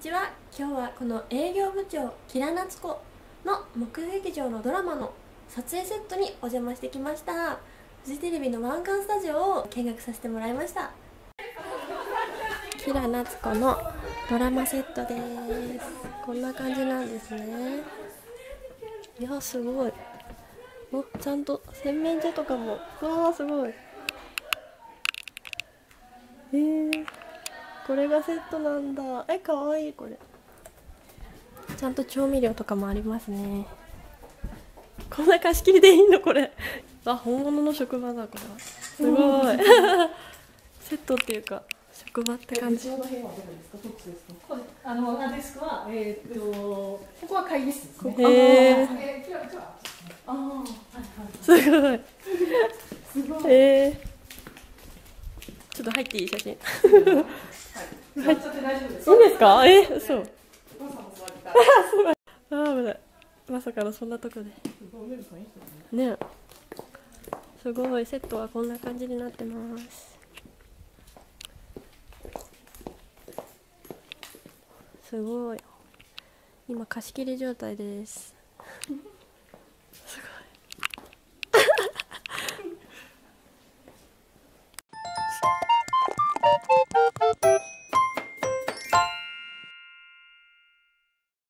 ちは。今日はこの営業部長キラナツ子の木劇場のドラマの撮影セットにお邪魔してきました。フジテレビの湾岸スタジオを見学させてもらいました。キラナツ子のドラマセットです。こんな感じなんですね。いやすごい。おちゃんと洗面所とかも。わあすごい。えー、これがセットなんだ。えかわいいこれ。ちゃんと調味料とかもありますね。こんな貸し切りでいいの？これ。あ本物の職場だこれは。すごい。セットっていうか職場って感じ。あのデスクはえーっとここは会議室ですね。へえー。すごい。すごい。えー、ちょっと入っていい写真。い。い。はい。座っちゃって大丈夫です。かえそう。あー危ない。まさかのそんなとこで。ね。ね。すごいセットはこんな感じになってます。すごい。今貸し切り状態です